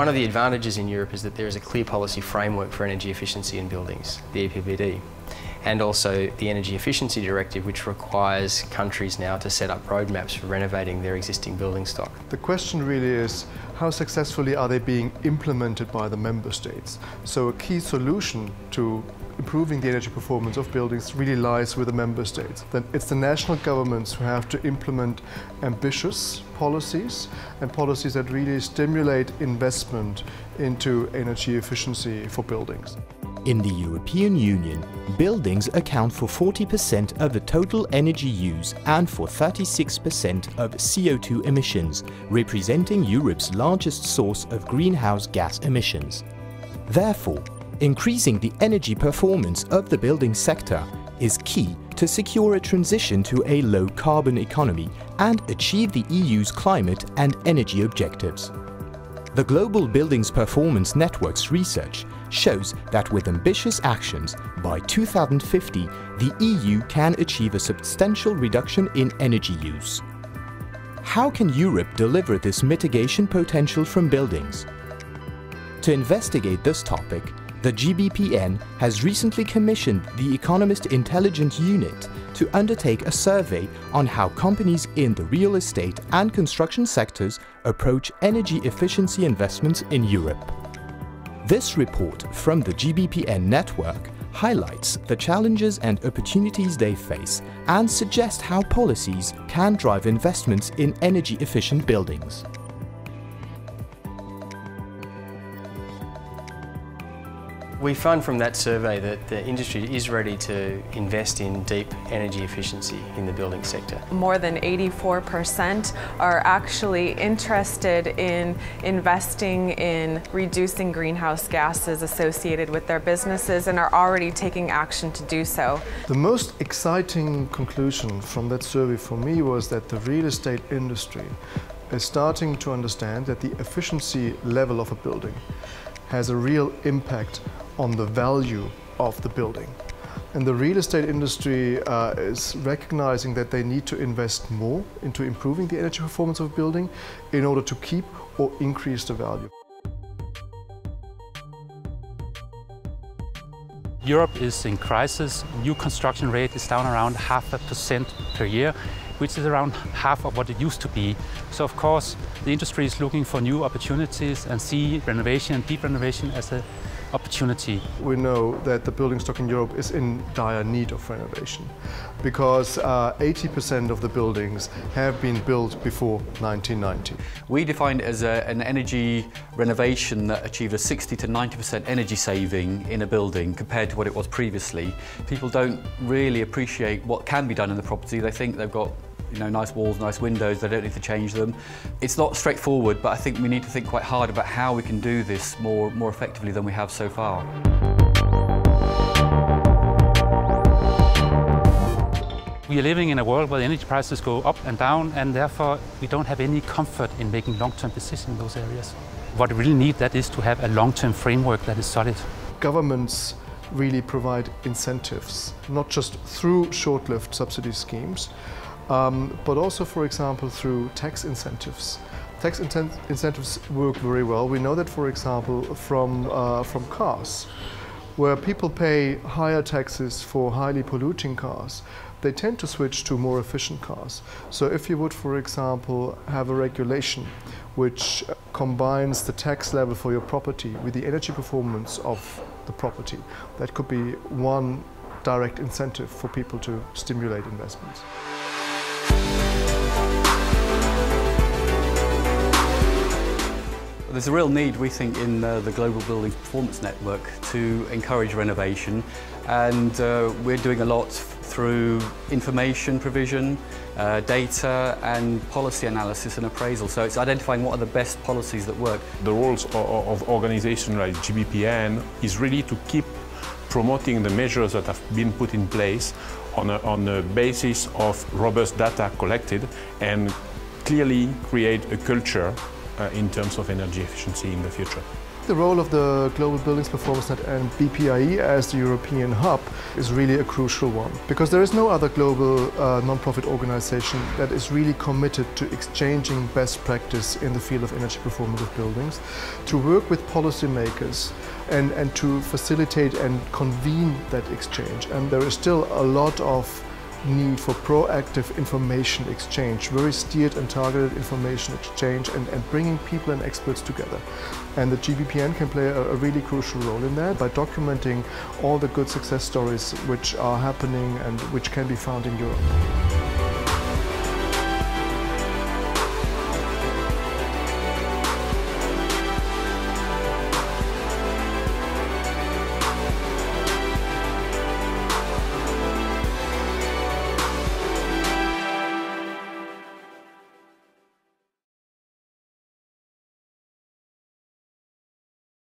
One of the advantages in Europe is that there is a clear policy framework for energy efficiency in buildings, the EPBD, and also the Energy Efficiency Directive, which requires countries now to set up roadmaps for renovating their existing building stock. The question really is how successfully are they being implemented by the member states? So a key solution to improving the energy performance of buildings really lies with the member states. Then it's the national governments who have to implement ambitious policies and policies that really stimulate investment into energy efficiency for buildings. In the European Union, buildings account for 40% of the total energy use and for 36% of CO2 emissions, representing Europe's largest source of greenhouse gas emissions. Therefore, increasing the energy performance of the building sector is key to secure a transition to a low-carbon economy and achieve the EU's climate and energy objectives. The Global Buildings Performance Network's research shows that with ambitious actions, by 2050 the EU can achieve a substantial reduction in energy use. How can Europe deliver this mitigation potential from buildings? To investigate this topic, the GBPN has recently commissioned the Economist Intelligence Unit to undertake a survey on how companies in the real estate and construction sectors approach energy efficiency investments in Europe. This report from the GBPN network highlights the challenges and opportunities they face and suggests how policies can drive investments in energy efficient buildings. We found from that survey that the industry is ready to invest in deep energy efficiency in the building sector. More than 84% are actually interested in investing in reducing greenhouse gases associated with their businesses and are already taking action to do so. The most exciting conclusion from that survey for me was that the real estate industry is starting to understand that the efficiency level of a building has a real impact on the value of the building. And the real estate industry uh, is recognizing that they need to invest more into improving the energy performance of a building in order to keep or increase the value. Europe is in crisis. New construction rate is down around half a percent per year, which is around half of what it used to be. So of course, the industry is looking for new opportunities and see renovation and deep renovation as a opportunity. We know that the building stock in Europe is in dire need of renovation because 80% uh, of the buildings have been built before 1990. We defined it as a, an energy renovation that achieved a 60 to 90% energy saving in a building compared to what it was previously. People don't really appreciate what can be done in the property. They think they've got you know, nice walls, nice windows, they don't need to change them. It's not straightforward, but I think we need to think quite hard about how we can do this more, more effectively than we have so far. We are living in a world where the energy prices go up and down, and therefore we don't have any comfort in making long-term decisions in those areas. What we really need that is to have a long-term framework that is solid. Governments really provide incentives, not just through short-lived subsidy schemes, um, but also, for example, through tax incentives. Tax incentives work very well. We know that, for example, from, uh, from cars, where people pay higher taxes for highly polluting cars, they tend to switch to more efficient cars. So if you would, for example, have a regulation which combines the tax level for your property with the energy performance of the property, that could be one direct incentive for people to stimulate investments. There's a real need, we think, in uh, the Global Buildings Performance Network to encourage renovation and uh, we're doing a lot through information provision, uh, data and policy analysis and appraisal. So it's identifying what are the best policies that work. The roles of, of organizations like GBPN is really to keep promoting the measures that have been put in place on a, on a basis of robust data collected and clearly create a culture in terms of energy efficiency in the future. the role of the Global Buildings Performance Net and BPIE as the European hub is really a crucial one because there is no other global uh, non-profit organization that is really committed to exchanging best practice in the field of energy performance of buildings, to work with policymakers and, and to facilitate and convene that exchange. And there is still a lot of need for proactive information exchange, very steered and targeted information exchange and, and bringing people and experts together. And the GBPN can play a, a, really crucial role in that by documenting all the good success stories which are happening and which can be found in Europe.